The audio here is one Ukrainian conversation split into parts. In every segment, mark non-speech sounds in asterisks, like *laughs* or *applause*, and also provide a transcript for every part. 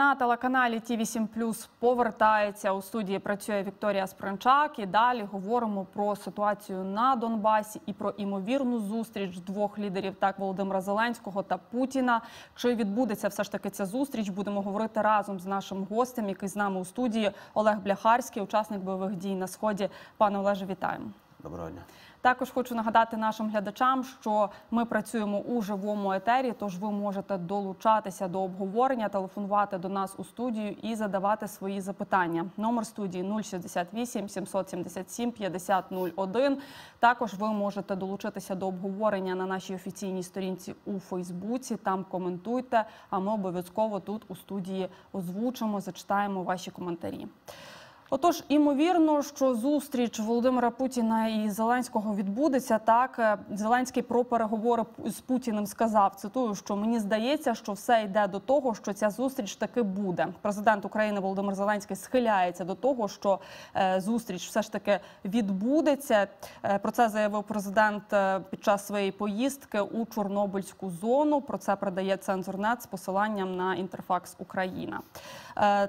На телеканалі Ті 7 повертається у студії. Працює Вікторія Спринчак. І далі говоримо про ситуацію на Донбасі і про імовірну зустріч двох лідерів, так Володимира Зеленського та Путіна. Чи відбудеться все ж таки ця зустріч? Будемо говорити разом з нашим гостем, який з нами у студії Олег Бляхарський, учасник бойових дій на сході. Пане Олеже, вітаємо. Доброго дня. Також хочу нагадати нашим глядачам, що ми працюємо у живому етері, тож ви можете долучатися до обговорення, телефонувати до нас у студію і задавати свої запитання. Номер студії 068 777 5001. Також ви можете долучитися до обговорення на нашій офіційній сторінці у Фейсбуці. Там коментуйте. А ми обов'язково тут у студії озвучимо, зачитаємо ваші коментарі. Отож, імовірно, що зустріч Володимира Путіна і Зеленського відбудеться. Так Е, Зеленський про переговори з Путіним сказав. Цитую, що мені здається, що все йде до того, що ця зустріч таки буде. Президент України Володимир Зеленський схиляється до того, що е, зустріч все ж таки відбудеться. Е, Про це заявив президент під час своєї поїздки у Чорнобильську зону. Про це передає цензурнет з посиланням на інтерфакс Україна.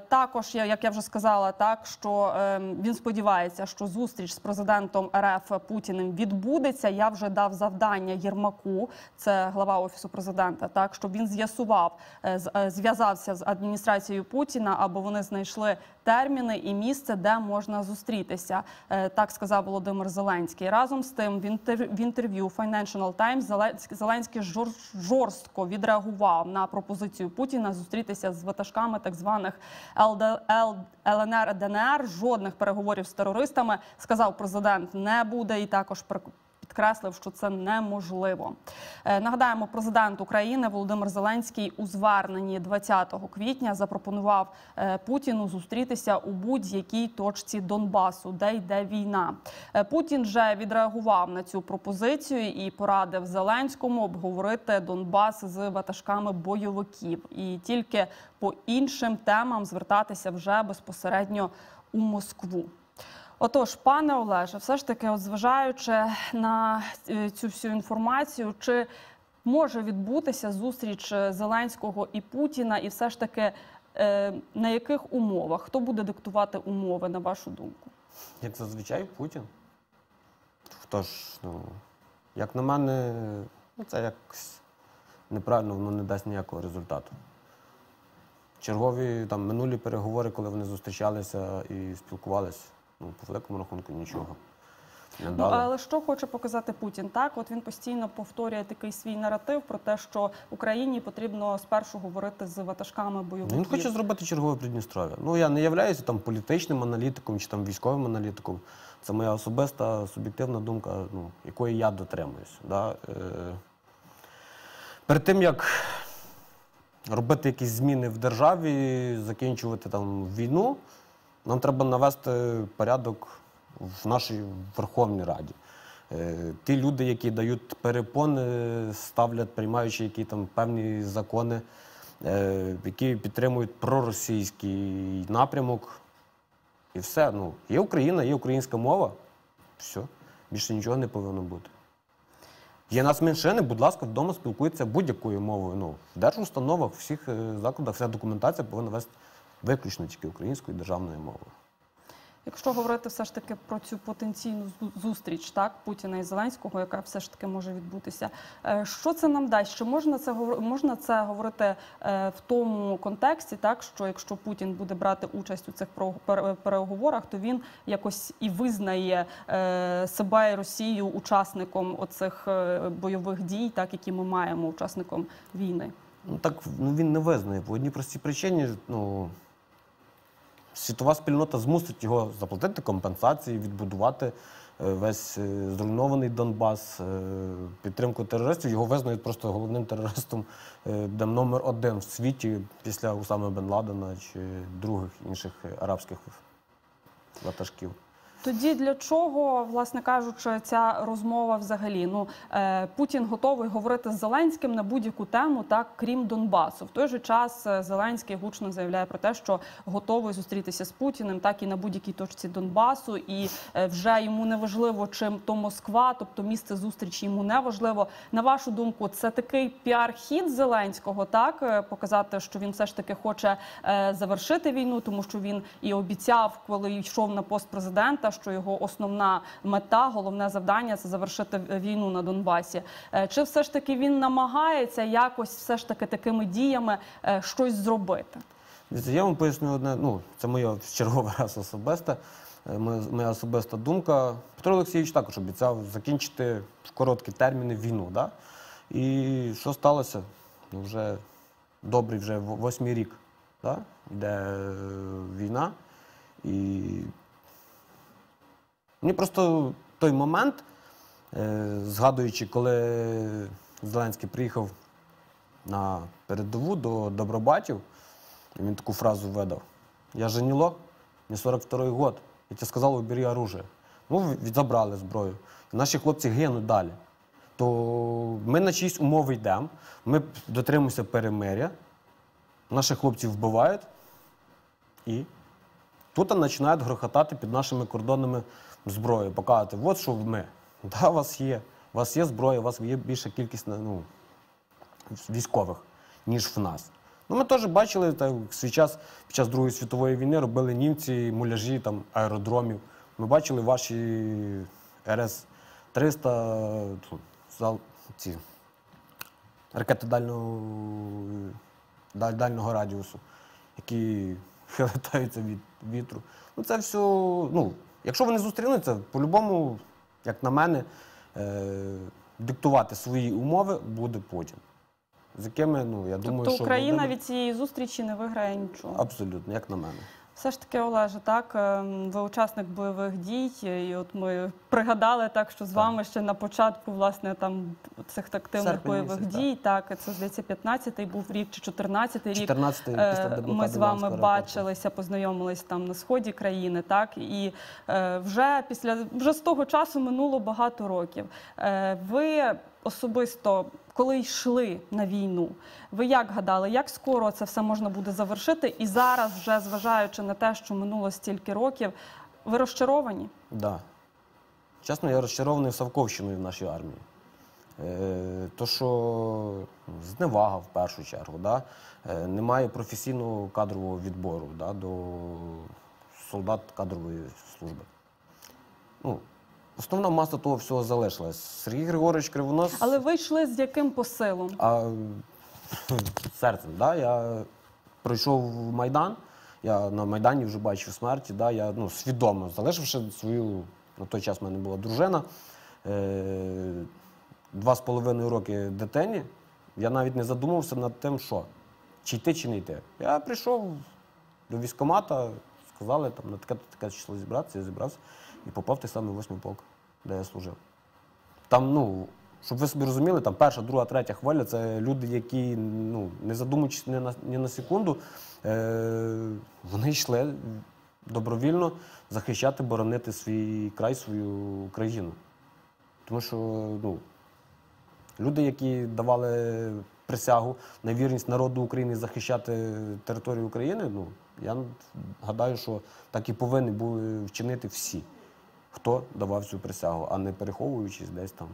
Також як я вже сказала, так що е, він сподівається, що зустріч з президентом РФ Путіним відбудеться. Я вже дав завдання Єрмаку, це глава офісу президента, так щоб він з'ясував, е, е, зв'язався з адміністрацією Путіна, або вони знайшли терміни і місце, де можна зустрітися. Е, Так сказав Володимир Зеленський. Разом з тим, в інтер- в інтерв'ю Financial Times Зеленський- Зеленський жор- жорстко відреагував на пропозицію Путіна зустрітися з ватажками так званих ЛНР ДНР. Жодних переговорів з терористами сказав президент не буде і також Підкреслив, що це неможливо. Е, Нагадаємо, президент України Володимир Зеленський у зверненні 20 квітня запропонував е, Путіну зустрітися у будь-якій точці Донбасу, де йде війна. Е, Путін вже відреагував на цю пропозицію і порадив Зеленському обговорити Донбас з ватажками бойовиків і тільки по іншим темам звертатися вже безпосередньо у Москву. Отож, пане Олеже, все ж таки, от зважаючи на е, цю всю інформацію, чи може відбутися зустріч е, Зеленського і Путіна, і все ж таки е, на яких умовах? Хто буде диктувати умови, на вашу думку? Як зазвичай, Путін. Хто ж, ну, як на мене, ну, це якось неправильно, воно не дасть ніякого результату. Чергові там минулі переговори, коли вони зустрічалися і спілкувалися, ну, по великому рахунку нічого. Не Ну, але що хоче показати Путін? Так, от він постійно повторює такий свій наратив про те, що Україні потрібно спершу говорити з ватажками бойовиків. Він хоче зробити чергове Придністров'я. Ну, я не являюся там політичним аналітиком чи там військовим аналітиком. Це моя особиста суб'єктивна думка, ну, якої я дотримуюсь. Да? Е, перед тим, як робити якісь зміни в державі, закінчувати там війну, нам треба навести порядок в нашій Верховній Раді. Е, Ті люди, які дають перепони, ставлять, приймаючи які там певні закони, е, які підтримують проросійський напрямок. І все. Ну, є Україна, є українська мова. Все. Більше нічого не повинно бути. Є нас меншини, будь ласка, вдома спілкуються будь-якою мовою. Ну, в держустановах, в всіх е, закладах, вся документація повинна вести виключно тільки українською державною мовою. Якщо говорити все ж таки про цю потенційну зустріч, так Путіна і Зеленського, яка все ж таки може відбутися, е, що це нам дасть? Чи можна це можна це говорити е, в тому контексті, так що якщо Путін буде брати участь у цих переговорах, то він якось і визнає е, себе і Росію учасником оцих бойових дій, так які ми маємо учасником війни? Ну так ну, він не визнає. По одній простій причині, ну, світова спільнота змусить його заплатити компенсації, відбудувати е, весь е, зруйнований Донбас, е, підтримку терористів. Його визнають просто головним терористом, де номер один в світі після Усами Бен Ладена чи других інших арабських ватажків. Тоді для чого, власне кажучи, ця розмова взагалі? Ну е, Путін готовий говорити з Зеленським на будь-яку тему, так крім Донбасу. В той же час е, Зеленський гучно заявляє про те, що готовий зустрітися з Путіним, так і на будь-якій точці Донбасу, і е, вже йому не важливо, чим то Москва, тобто місце зустрічі йому не важливо. На вашу думку, це такий піар-хід Зеленського, так показати, що він все ж таки хоче завершити війну, тому що він і обіцяв, коли йшов на пост президента, що його основна мета, головне завдання це завершити війну на Донбасі. Е, Чи все ж таки він намагається якось все ж таки такими діями е, щось зробити? Я вам поясню одне, ну, це моя черговий *laughs* раз особиста, е, моя, особиста думка. Петро Олексійович також обіцяв закінчити в короткі терміни війну. Да? І що сталося? Ну, вже добрий вже восьмий рік да? йде війна. І мені просто той момент, е, згадуючи, коли Зеленський приїхав на передову до Добробатів, він таку фразу видав. Я же не лох, мені 42-й год. Я тебе сказав, убери оружие. Ну, забрали зброю. Наші хлопці гинуть далі. То ми на чиїсь умови йдемо, ми дотримуємося перемиря, наших хлопців вбивають, і тут починають грохотати під нашими кордонами зброю, показувати, от що ми. Да, у вас є. У вас є зброя, у вас є більша кількість ну, військових, ніж в нас. Ну, ми теж бачили так, свій час під час Другої світової війни робили німці муляжі там, аеродромів. Ми бачили ваші РС-300 ці, ракети дальнього, дальнього радіусу, які *laughs* летаються від вітру. Ну, це все, ну, якщо вони зустрінуться, по-любому, як на мене, е, диктувати свої умови буде Путін. З якими, ну, я думаю, тобто що Україна від цієї зустрічі не виграє нічого. Абсолютно, як на мене. Все ж таки, Олеже, так ем, ви учасник бойових дій, і от ми пригадали так, що з вами ще на початку власне там цих активних Серпень бойових місяць, дій. Так, це здається, 15-й був рік чи 14-й рік. 14 Е, після Ми з вами бачилися, познайомились там на сході країни, так і е, вже після вже з того часу минуло багато років. Е, ви особисто, коли йшли на війну, ви як гадали, як скоро це все можна буде завершити? І зараз, вже зважаючи на те, що минуло стільки років, ви розчаровані? Да. Чесно, я розчарований Савковщиною в нашій армії. Е, то, що ну, зневага в першу чергу, да? е, немає професійного кадрового відбору да, до солдат кадрової служби. Ну, основна маса того всього залишилась. Сергій Григорович Кривонос. Але ви йшли з яким посилом? А *laughs* серцем, да, я пройшов Майдан, я на Майдані вже бачив смерті, да, я ну, свідомо залишивши свою, на той час в мене була дружина, е, два з половиною роки дитині, я навіть не задумався над тим, що, чи йти, чи не йти. Я прийшов до військкомата, сказали, там, на таке таке число зібратися, я зібрався і попав той самий восьмий полк, де я служив. Там, ну, щоб ви собі розуміли, там перша, друга, третя хвиля це люди, які, ну, не задумуючись ні на, ні на секунду, е, вони йшли добровільно захищати, боронити свій край, свою країну. Тому що ну, люди, які давали присягу на вірність народу України захищати територію України, ну, я гадаю, що так і повинні були вчинити всі, хто давав цю присягу, а не переховуючись десь там.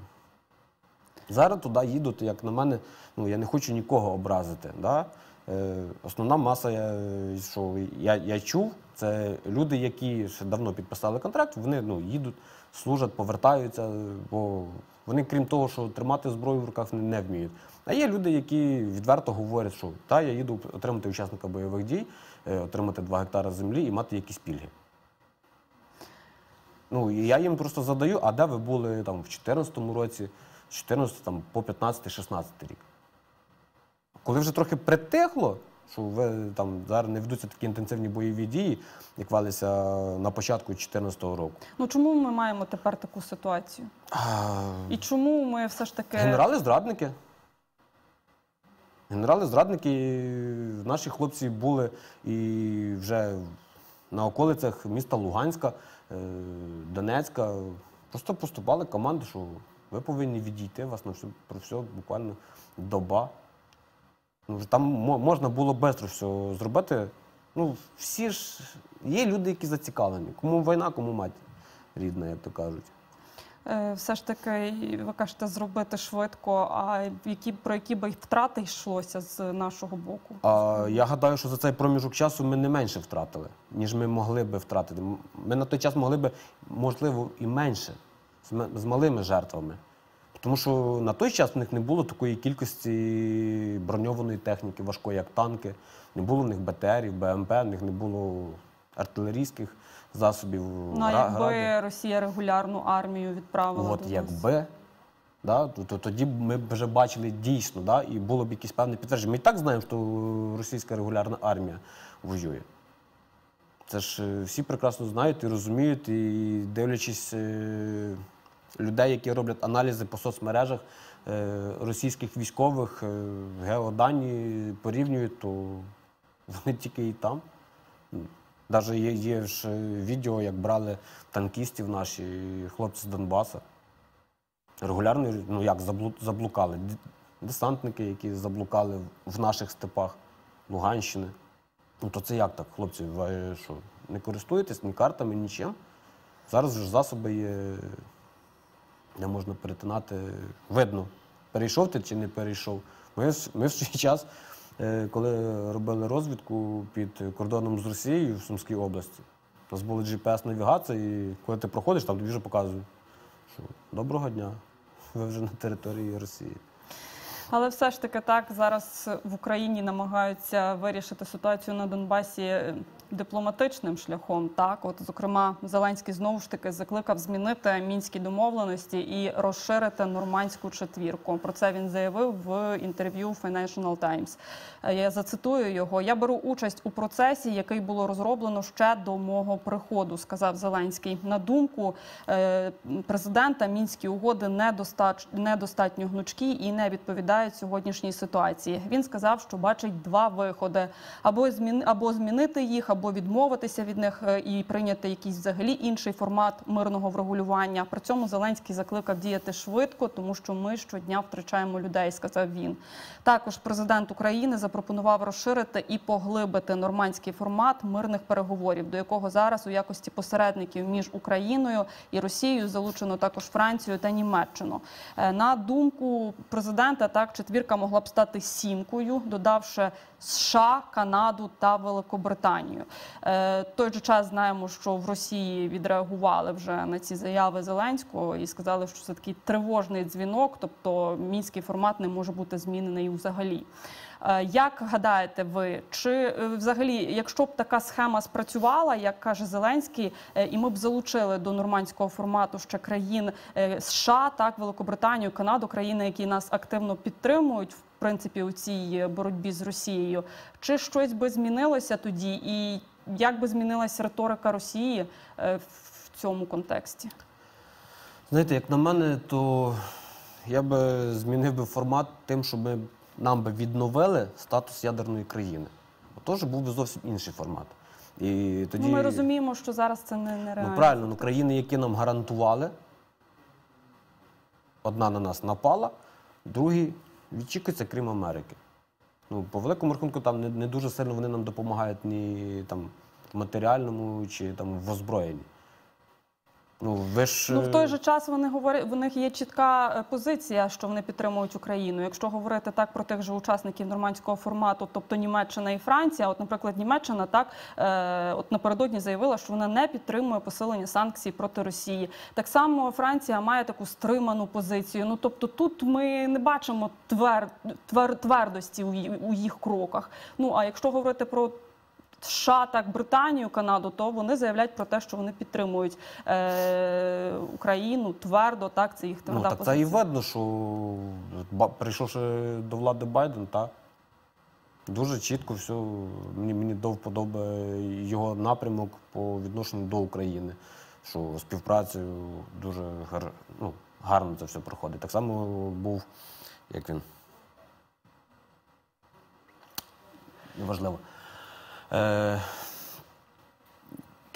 Зараз туди їдуть, як на мене, ну я не хочу нікого образити. Да? Е, основна маса, я, що я, я чув, це люди, які ще давно підписали контракт, вони ну, їдуть, служать, повертаються, бо вони, крім того, що тримати зброю в руках не, не вміють. А є люди, які відверто говорять, що та, я їду отримати учасника бойових дій, е, отримати 2 гектари землі і мати якісь пільги. Ну, і я їм просто задаю, а де ви були там в 2014 році, з 14 там, по 15-16 рік. Коли вже трохи притихло, що ви там зараз не ведуться такі інтенсивні бойові дії, як велися на початку 2014 року. Ну чому ми маємо тепер таку ситуацію? І чому ми все ж таки Генерали-зрадники. Генерали-зрадники, наші хлопці були і вже на околицях міста Луганська, Донецька просто поступали команди, що ви повинні відійти, вас на все, про все буквально доба. Ну, там можна було швидко все зробити. Ну, всі ж є люди, які зацікавлені. Кому війна, кому мать рідна, як то кажуть. Е, Все ж таки, ви кажете, зробити швидко. А які про які би втрати йшлося з нашого боку? А я гадаю, що за цей проміжок часу ми не менше втратили, ніж ми могли би втратити. Ми на той час могли би, можливо, і менше, з, малими жертвами. Тому що на той час в них не було такої кількості броньованої техніки, важкої, як танки, не було в них БТРів, БМП, в них не було артилерійських засобів. Ну, а якби. Росія регулярну армію відправила От до нас? якби, да, то, то тоді ми б вже бачили дійсно, да, і було б якесь певне підтвердження. Ми і так знаємо, що російська регулярна армія воює. Це ж е, всі прекрасно знають і розуміють, і дивлячись е, людей, які роблять аналізи по соцмережах е, російських військових, геодані порівнюють, то вони тільки і там. Навіть є, є ж е, відео, як брали танкістів наші хлопці з Донбаса. Регулярно, ну як заблукали. Десантники, які заблукали в наших степах Луганщини. Ну то це як так, хлопці? Ви що, не користуєтесь ні картами, нічим? Зараз ж засоби є, де можна перетинати. Видно, перейшов ти чи не перейшов. Ми, ми в свій час, е, коли робили розвідку під кордоном з Росією в Сумській області, у нас була GPS-навігація, і коли ти проходиш, там тобі вже показують, що доброго дня, ви вже на території Росії. Але все ж таки так зараз в Україні намагаються вирішити ситуацію на Донбасі е, дипломатичним шляхом. Так, от зокрема, Зеленський знову ж таки закликав змінити мінські домовленості і розширити нормандську четвірку. Про це він заявив в інтерв'ю Financial Times. Е, Я зацитую його: я беру участь у процесі, який було розроблено ще до мого приходу, сказав Зеленський. На думку е, президента, мінські угоди недостатньо гнучкі і не відповідають сьогоднішній ситуації. Він сказав, що бачить два виходи: або змінити їх, або відмовитися від них е, і прийняти якийсь взагалі інший формат мирного врегулювання. При цьому Зеленський закликав діяти швидко, тому що ми щодня втрачаємо людей, сказав він. Також президент України запропонував розширити і поглибити нормандський формат мирних переговорів, до якого зараз у якості посередників між Україною і Росією залучено також Францію та Німеччину. Е, На думку президента, так четвірка могла б стати сімкою, додавши США, Канаду та Великобританію. Е, той же час знаємо, що в Росії відреагували вже на ці заяви Зеленського і сказали, що це такий тривожний дзвінок, тобто мінський формат не може бути змінений взагалі. Е, Як гадаєте ви, чи е, взагалі, якщо б така схема спрацювала, як каже Зеленський, е, і ми б залучили до нормандського формату ще країн США, так Великобританію, Канаду, країни, які нас активно підтримують, в принципі, у цій боротьбі з Росією, чи щось би змінилося тоді, і як би змінилася риторика Росії е, в цьому контексті? Знаєте, як на мене, то я би змінив би формат тим, щоб ми, нам би відновили статус ядерної країни. Тож був би зовсім інший формат. І тоді, Ну, ми розуміємо, що зараз це не, не ну, правильно, ну, країни, які нам гарантували, одна на нас напала, другі відчікується Крім Америки. Ну, по великому рахунку, там не, не дуже сильно вони нам допомагають ні там, матеріальному чи там, в озброєнні. Ну, ви ж, Ну в той же час вони говорять, в них є чітка е, позиція, що вони підтримують Україну. Якщо говорити так про тих же учасників нормандського формату, тобто Німеччина і Франція, от, наприклад, Німеччина так е, от напередодні заявила, що вона не підтримує посилення санкцій проти Росії. Так само Франція має таку стриману позицію. Ну тобто, тут ми не бачимо твер, твер, твердості у їх кроках. Ну а якщо говорити про США, так Британію, Канаду, то вони заявляють про те, що вони підтримують е, Україну твердо. Так, це їх Ну, тверда так це і видно, що прийшовши до влади Байден, так, дуже чітко все, мені, мені до вподоби його напрямок по відношенню до України, що співпрацею дуже гар, ну, гарно це все проходить. Так само був, як він. Неважливо. Е,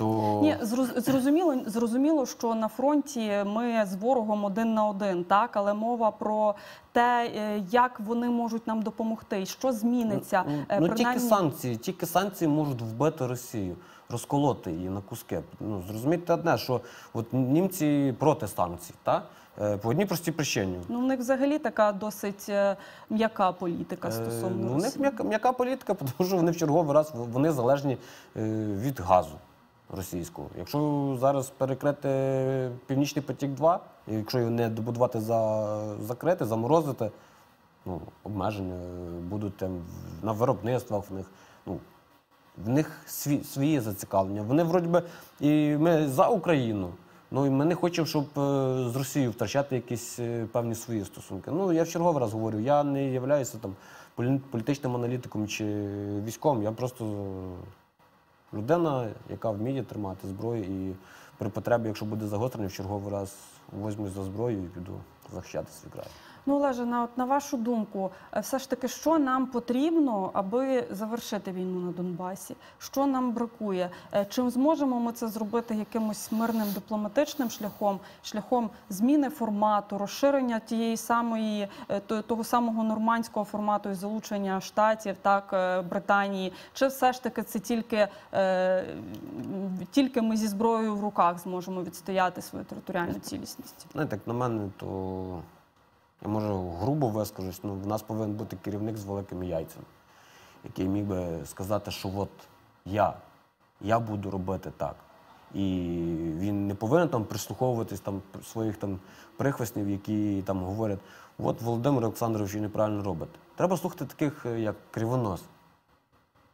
то Ні, зроз- зрозуміло, зрозуміло, що на фронті ми з ворогом один на один, так, але мова про те, е, як вони можуть нам допомогти, що зміниться. Ну, Е, ну тільки санкції, тільки санкції можуть вбити Росію, розколоти її на куски. Ну зрозумійте одне, що от німці проти санкцій, та Е, по одній простій причині. Ну, в них взагалі така досить е, м'яка політика Е, стосовно ну, у них м'яка, політика, *laughs* тому що вони в черговий раз вони залежні е, від газу російського. Якщо зараз перекрити Північний потік 2, якщо його не добудувати за закрити, заморозити, ну, обмеження будуть там на виробництвах в них. Ну, в них сві, свої зацікавлення. Вони вроді би, і ми за Україну. Ну і ми не хочемо, щоб е, з Росією втрачати якісь е, певні свої стосунки. Ну я в черговий раз говорю, я не являюся там політичним аналітиком чи військовим. Я просто людина, яка вміє тримати зброю, і при потребі, якщо буде загострення, в черговий раз возьмусь за зброю і піду захищати свій край. Ну, Олеже, на, от, на вашу думку, е, все ж таки, що нам потрібно, аби завершити війну на Донбасі? Що нам бракує? Е, Чим зможемо ми це зробити якимось мирним дипломатичним шляхом, шляхом зміни формату, розширення тієї самої е, то- того самого нормандського формату і залучення штатів, так Британії? Чи все ж таки це тільки, тільки ми зі зброєю в руках зможемо відстояти свою територіальну цілісність? Знаєте, як на мене, то я можу грубо вискажусь, ну в нас повинен бути керівник з великими яйцями, який міг би сказати, що от я, я буду робити так. І він не повинен там прислуховуватись там своїх там прихвостнів, які там говорять, от Володимир Олександрович, ви неправильно робите. Треба слухати таких, е, як Кривонос.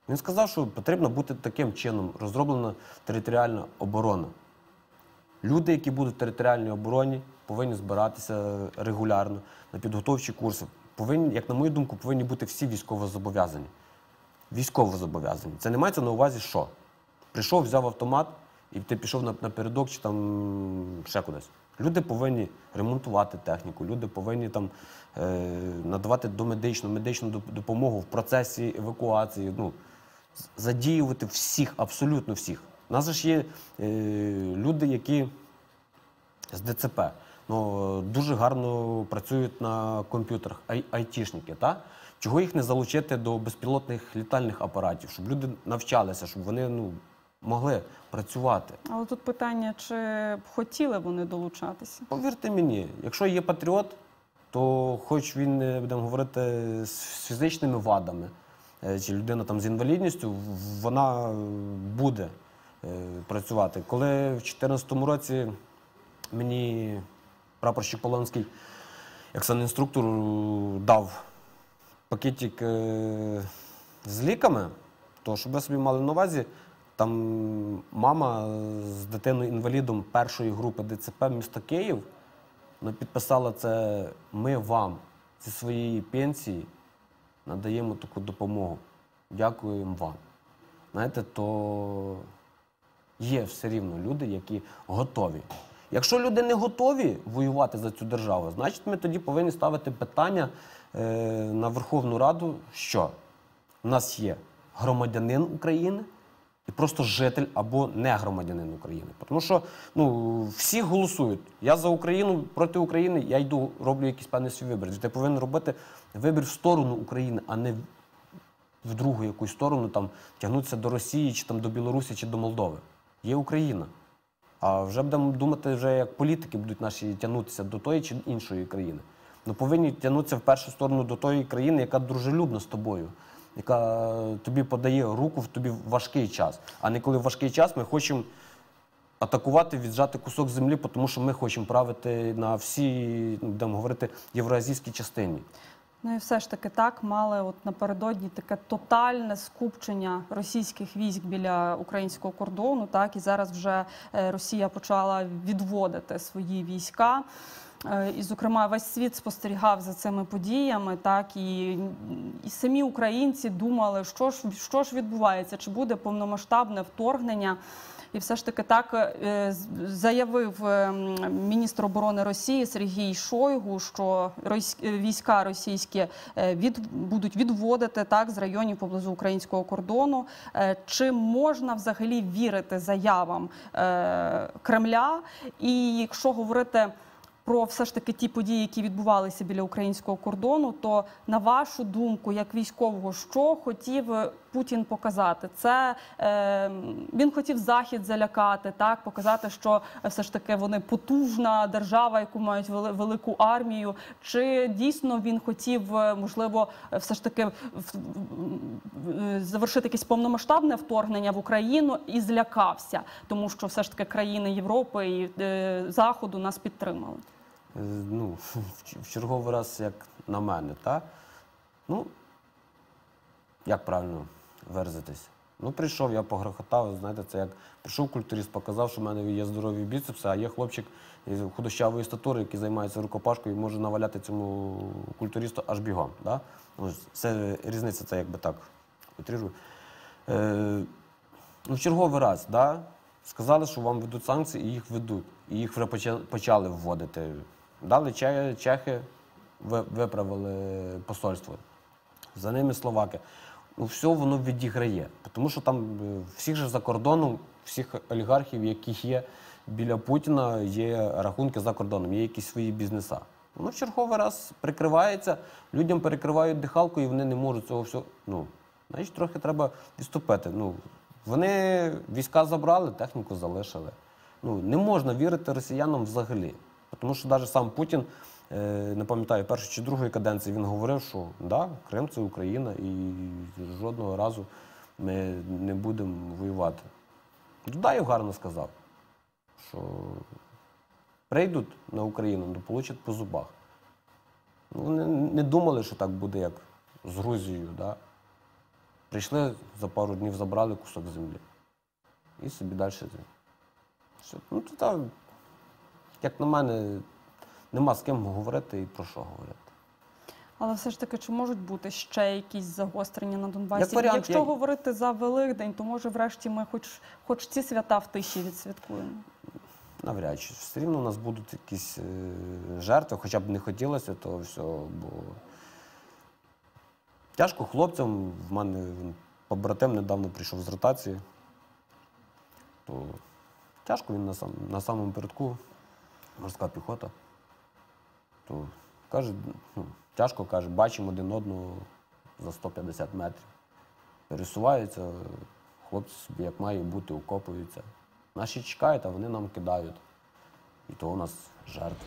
Він сказав, що потрібно бути таким чином розроблена територіальна оборона. Люди, які будуть в територіальній обороні, повинні збиратися регулярно на підготовчі курси. Повинні, як на мою думку, повинні бути всі військово зобов'язані. Військово зобов'язані. Це не мається на увазі, що прийшов, взяв автомат, і ти пішов на, напередок чи там ще кудись. Люди повинні ремонтувати техніку, люди повинні там е, надавати домедичну, медичну допомогу в процесі евакуації. Ну, задіювати всіх, абсолютно всіх. У нас ж є е, люди, які з ДЦП ну, дуже гарно працюють на комп'ютерах, ай- айтішники. Та? Чого їх не залучити до безпілотних літальних апаратів, щоб люди навчалися, щоб вони ну, могли працювати. Але тут питання, чи б хотіли вони долучатися? Повірте мені, якщо є патріот, то хоч він, е, будемо говорити, з фізичними вадами, е, чи людина там з інвалідністю, вона е, буде е, працювати. Коли в 2014 році мені прапорщик Полонський, як санінструктор, дав пакетик е, з ліками, то щоб ви собі мали на увазі, там мама з дитиною-інвалідом першої групи ДЦП міста Київ вона підписала це ми вам зі своєї пенсії надаємо таку допомогу. Дякуємо вам. Знаєте, то є все рівно люди, які готові. Якщо люди не готові воювати за цю державу, значить ми тоді повинні ставити питання е, на Верховну Раду, що в нас є громадянин України і просто житель або не громадянин України. Тому що ну, всі голосують. Я за Україну проти України, я йду, роблю якийсь певний свій вибір. Ти повинен робити вибір в сторону України, а не в другу якусь сторону, там, тягнутися до Росії, чи там, до Білорусі, чи до Молдови. Є Україна. А вже будемо думати, вже як політики будуть наші тягнутися до тої чи іншої країни. Ну повинні тягнутися в першу сторону до тої країни, яка дружелюбна з тобою, яка тобі подає руку в тобі важкий час. А не коли в важкий час ми хочемо атакувати, віджати кусок землі, тому що ми хочемо правити на всій, ну, будемо говорити, євроазійській частині. Ну і все ж таки так мали от напередодні таке тотальне скупчення російських військ біля українського кордону. Так і зараз вже е, Росія почала відводити свої війська. Е, І, зокрема, весь світ спостерігав за цими подіями, так і, і самі українці думали, що ж що ж відбувається, чи буде повномасштабне вторгнення. І все ж таки так е, заявив е, міністр оборони Росії Сергій Шойгу, що е, війська російські від, будуть відводити так з районів поблизу українського кордону. Чи можна взагалі вірити заявам Кремля? І якщо говорити про все ж таки ті події, які відбувалися біля українського кордону, то на вашу думку, як військового, що хотів Путін показати? Це е, він хотів захід залякати, так показати, що все ж таки вони потужна держава, яку мають вели- велику армію. Чи дійсно він хотів, е, можливо, все ж таки в- завершити якесь повномасштабне вторгнення в Україну і злякався, тому що все ж таки країни Європи і е, Заходу нас підтримали. Е, Ну, в черговий раз, як на мене, та? Ну, як правильно виразитись? Ну, прийшов, я погрохотав, знаєте, це як прийшов культурист, показав, що в мене є здорові біцепси, а є хлопчик худощавої статури, який займається рукопашкою і може наваляти цьому культуристу аж бігом. Да? Ось Це різниця, це якби так утрірую. Е, ну, в черговий раз, да? сказали, що вам ведуть санкції, і їх ведуть. І їх вже почали вводити. Дали чехи, виправили посольство. За ними словаки. Ну, все воно відіграє. Тому що там е, всіх же за кордоном, всіх олігархів, які є біля Путіна, є рахунки за кордоном, є якісь свої бізнеса. Воно в черговий раз прикривається, людям перекривають дихалку, і вони не можуть цього всього. Ну, значить, трохи треба відступити. Ну, вони війська забрали, техніку залишили. Ну, не можна вірити росіянам взагалі. Тому що навіть сам Путін, не пам'ятаю, першої чи другої каденції він говорив, що да, Крим це Україна, і жодного разу ми не будемо воювати. Дудаєв гарно сказав, що прийдуть на Україну, ну, получать по зубах. Ну, Вони не думали, що так буде, як з Грузією. Да? Прийшли за пару днів, забрали кусок землі. І собі далі. Ну, то так, як на мене, нема з ким говорити і про що говорити. Але все ж таки, чи можуть бути ще якісь загострення на Донбасі? Як варіант, Якщо я- говорити за Великдень, то може врешті ми хоч, хоч ці свята в тиші відсвяткуємо. Навряд чи. Все рівно у нас будуть якісь е, жертви, хоча б не хотілося того всього, бо тяжко хлопцям. В мене побратим недавно прийшов з ротації. То тяжко він на, сам, на самому передку, морська піхота. То каже, ну, тяжко каже, бачимо один одного за 150 метрів. Пересуваються, хлопці як має бути, окопуються. Наші чекають, а вони нам кидають. І то у нас жертв.